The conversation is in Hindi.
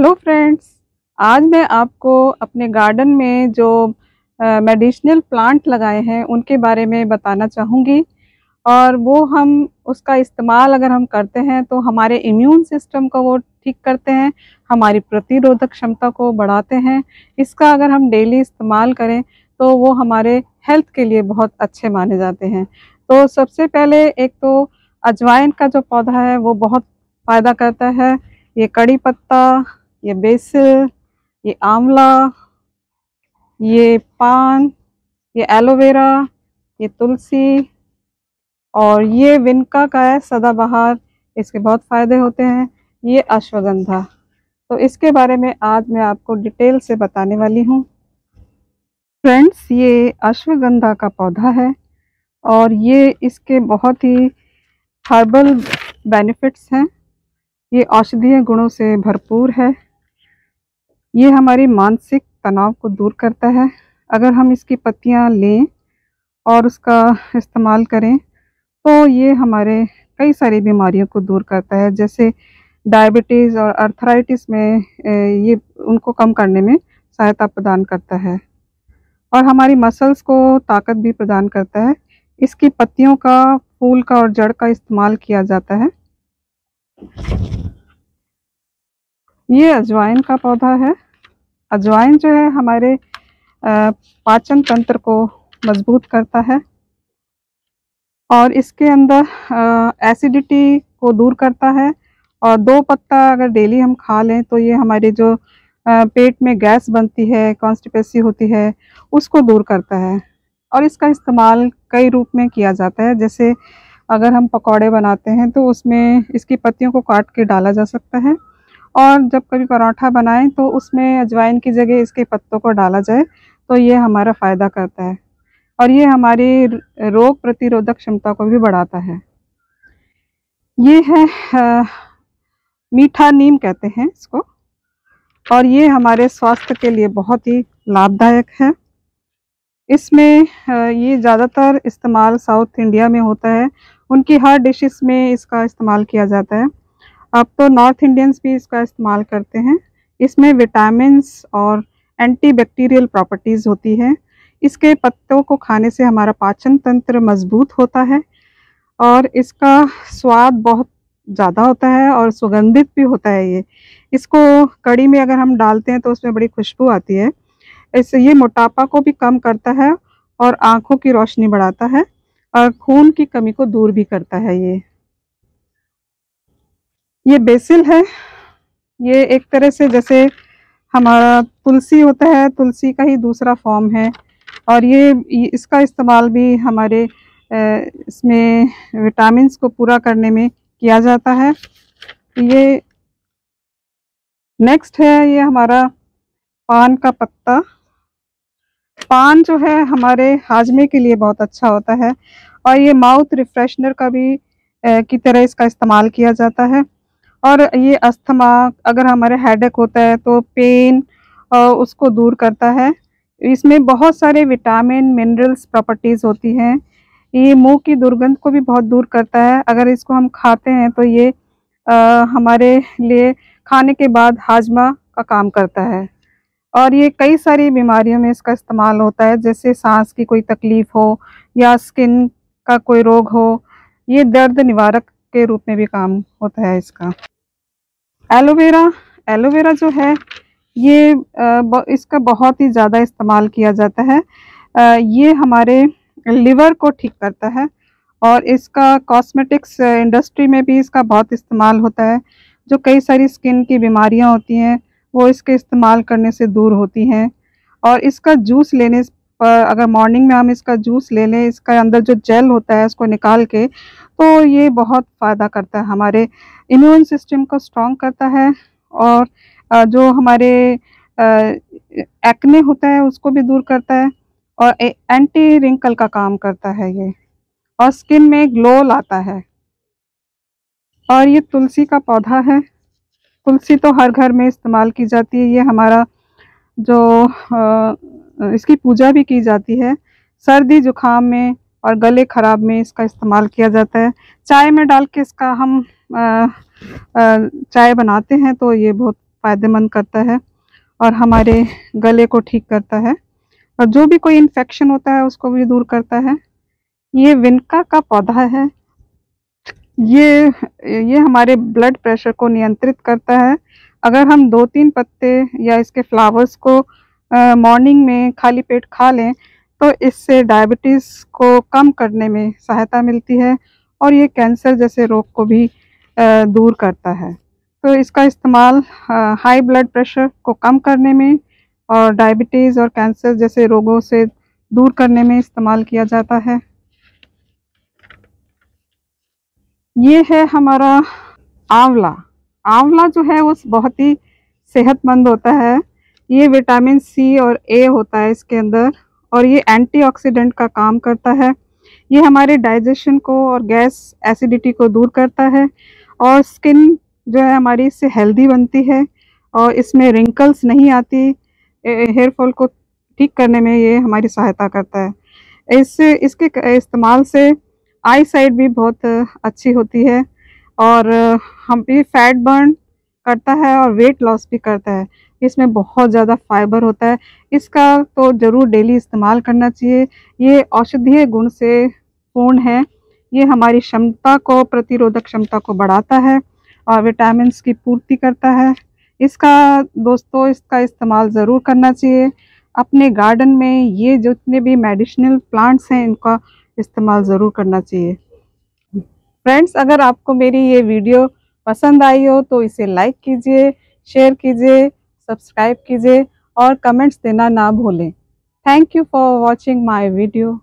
आज मैं आपको अपने गार्डन में जो मेडिसिनल प्लांट लगाए हैं, उनके बारे में बताना चाहूँगी। और वो हम, उसका इस्तेमाल अगर हम करते हैं तो हमारे इम्यून सिस्टम को वो ठीक करते हैं, हमारी प्रतिरोधक क्षमता को बढ़ाते हैं। इसका अगर हम डेली इस्तेमाल करें तो वो हमारे हेल्थ के लिए बहुत अच्छे माने जाते हैं। तो सबसे पहले एक तो अजवाइन का जो पौधा है, वो बहुत फ़ायदा करता है। ये कड़ी पत्ता ये बेसिल, ये आंवला, ये पान, ये एलोवेरा, ये तुलसी और ये विनका का है सदाबहार। इसके बहुत फ़ायदे होते हैं। ये अश्वगंधा। तो इसके बारे में आज मैं आपको डिटेल से बताने वाली हूँ। फ्रेंड्स, ये अश्वगंधा का पौधा है और ये इसके बहुत ही हर्बल बेनिफिट्स हैं। ये औषधीय गुणों से भरपूर है। ये हमारी मानसिक तनाव को दूर करता है। अगर हम इसकी पत्तियाँ लें और उसका इस्तेमाल करें तो ये हमारे कई सारी बीमारियों को दूर करता है। जैसे डायबिटीज़ और अर्थराइटिस में ये उनको कम करने में सहायता प्रदान करता है। और हमारी मसल्स को ताकत भी प्रदान करता है। इसकी पत्तियों का, फूल का और जड़ का इस्तेमाल किया जाता है। ये अजवाइन का पौधा है। अजवाइन जो है हमारे पाचन तंत्र को मज़बूत करता है और इसके अंदर एसिडिटी को दूर करता है और दो पत्ता अगर डेली हम खा लें तो ये हमारे जो पेट में गैस बनती है कॉन्स्टिपेसी होती है, उसको दूर करता है और इसका इस्तेमाल कई रूप में किया जाता है। जैसे अगर हम पकौड़े बनाते हैं तो उसमें इसकी पत्तियों को काट के डाला जा सकता है। और जब कभी पराठा बनाएँ तो उसमें अजवाइन की जगह इसके पत्तों को डाला जाए तो ये हमारा फ़ायदा करता है। और ये हमारी रोग प्रतिरोधक क्षमता को भी बढ़ाता है। ये है आ, मीठा नीम कहते हैं इसको। और ये हमारे स्वास्थ्य के लिए बहुत ही लाभदायक है। इसमें ये ज़्यादातर इस्तेमाल साउथ इंडिया में होता है। उनकी हर डिशेस में इसका इस्तेमाल किया जाता है। अब तो नॉर्थ इंडियंस भी इसका इस्तेमाल करते हैं। इसमें विटामिन और एंटीबैक्टीरियल प्रॉपर्टीज़ होती है। इसके पत्तों को खाने से हमारा पाचन तंत्र मज़बूत होता है और इसका स्वाद बहुत ज़्यादा होता है और सुगंधित भी होता है ये। इसको कड़ी में अगर हम डालते हैं तो उसमें बड़ी खुशबू आती है। इससे ये मोटापा को भी कम करता है और आँखों की रोशनी बढ़ाता है और खून की कमी को दूर भी करता है ये। ये बेसिल है। ये एक तरह से जैसे हमारा तुलसी होता है, तुलसी का ही दूसरा फॉर्म है। और ये इसका इस्तेमाल भी हमारे इसमें विटामिन्स को पूरा करने में किया जाता है। ये नेक्स्ट है, ये हमारा पान का पत्ता। पान जो है हमारे हाजमे के लिए बहुत अच्छा होता है। और ये माउथ रिफ्रेशनर का भी की तरह इसका इस्तेमाल किया जाता है। और ये अस्थमा अगर हमारे हेडेक होता है तो पेन उसको दूर करता है। इसमें बहुत सारे विटामिन मिनरल्स प्रॉपर्टीज़ होती हैं। ये मुँह की दुर्गंध को भी बहुत दूर करता है। अगर इसको हम खाते हैं तो ये आ, हमारे लिए खाने के बाद हाजमा का काम करता है। और ये कई सारी बीमारियों में इसका इस्तेमाल होता है जैसे सांस की कोई तकलीफ़ हो या स्किन का कोई रोग हो। ये दर्द निवारक के रूप में भी काम होता है इसका। एलोवेरा एलोवेरा जो है, ये इसका बहुत ही ज़्यादा इस्तेमाल किया जाता है। ये हमारे लिवर को ठीक करता है और इसका कॉस्मेटिक्स इंडस्ट्री में भी इसका बहुत इस्तेमाल होता है। जो कई सारी स्किन की बीमारियाँ होती हैं, वो इसके इस्तेमाल करने से दूर होती हैं। और इसका जूस लेने पर अगर मॉर्निंग में हम इसका जूस ले लें, इसका अंदर जो जेल होता है, उसको निकाल के तो ये बहुत फ़ायदा करता है, हमारे इम्यून सिस्टम को स्ट्रॉन्ग करता है और जो हमारे एक्ने होता है उसको भी दूर करता है और एंटी रिंकल का काम करता है ये और स्किन में ग्लो लाता है। और ये तुलसी का पौधा है, तुलसी तो हर घर में इस्तेमाल की जाती है, ये हमारा जो इसकी पूजा भी की जाती है, सर्दी जुकाम में और गले ख़राब में इसका इस्तेमाल किया जाता है। चाय में डाल के इसका हम चाय बनाते हैं तो ये बहुत फ़ायदेमंद करता है और हमारे गले को ठीक करता है। और जो भी कोई इन्फेक्शन होता है उसको भी दूर करता है। ये विनका का पौधा है। ये ये हमारे ब्लड प्रेशर को नियंत्रित करता है। अगर हम दो तीन पत्ते या इसके फ्लावर्स को मॉर्निंग में खाली पेट खा लें तो इससे डायबिटीज़ को कम करने में सहायता मिलती है और ये कैंसर जैसे रोग को भी दूर करता है। तो इसका इस्तेमाल हाई ब्लड प्रेशर को कम करने में और डायबिटीज़ और कैंसर जैसे रोगों से दूर करने में इस्तेमाल किया जाता है। ये है हमारा आंवला। आंवला जो है वो बहुत ही सेहतमंद होता है। ये विटामिन सी और ए होता है इसके अंदर। और ये एंटीऑक्सीडेंट का काम करता है। ये हमारे डाइजेशन को और गैस एसिडिटी को दूर करता है और स्किन जो है हमारी इससे हेल्दी बनती है और इसमें रिंकल्स नहीं आती। हेयर फॉल को ठीक करने में ये हमारी सहायता करता है। इससे इसके इस्तेमाल से आई साइड भी बहुत अच्छी होती है और हम भी फैट बर्न करता है और वेट लॉस भी करता है। इसमें बहुत ज़्यादा फाइबर होता है। इसका तो ज़रूर डेली इस्तेमाल करना चाहिए। ये औषधीय गुण से पूर्ण है। ये हमारी क्षमता को, प्रतिरोधक क्षमता को बढ़ाता है और विटामिन की पूर्ति करता है। इसका दोस्तों, इसका इस्तेमाल ज़रूर करना चाहिए। अपने गार्डन में ये जितने भी मेडिसिनल प्लांट्स हैं, इनका इस्तेमाल ज़रूर करना चाहिए। फ्रेंड्स, अगर आपको मेरी ये वीडियो पसंद आई हो तो इसे लाइक कीजिए, शेयर कीजिए सब्सक्राइब कीजिए और कमेंट्स देना ना भूलें। Thank you for watching my video